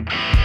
Bye.